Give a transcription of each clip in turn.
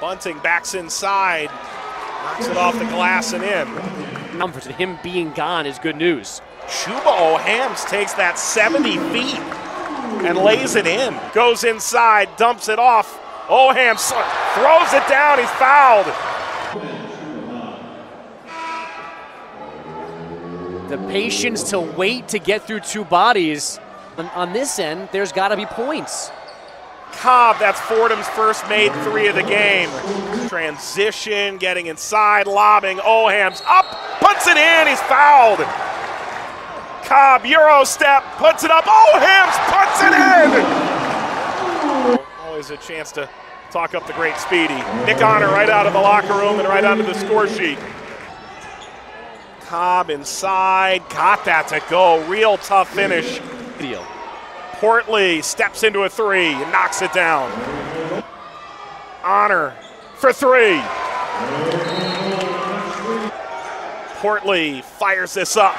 Bunting backs inside, knocks it off the glass and in. Comfort and him being gone is good news. Chuba Ohams takes that 70 feet and lays it in. Goes inside, dumps it off. Ohams throws it down. He's fouled. The patience to wait to get through two bodies. On, on this end, there's got to be points. Cobb, that's Fordham's first made three of the game. Transition, getting inside, lobbing. Ohams up, puts it in. He's fouled. Cobb, Euro step, puts it up. Ohams puts it in. Always a chance to talk up the great Speedy. Nick Honor right out of the locker room and right onto the score sheet. Cobb inside, got that to go. Real tough finish. Deal. Portley steps into a three and knocks it down. Honor for three. Portley fires this up,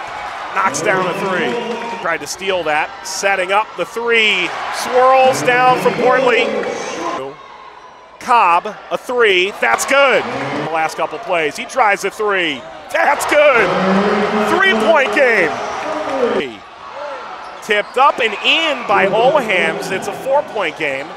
knocks down a three. Tried to steal that, setting up the three. Swirls down from Portley. Cobb, a three, that's good. The last couple plays, he tries a three, that's good. Three point game. Tipped up and in by Ohams. It's a four point game.